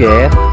Yeah.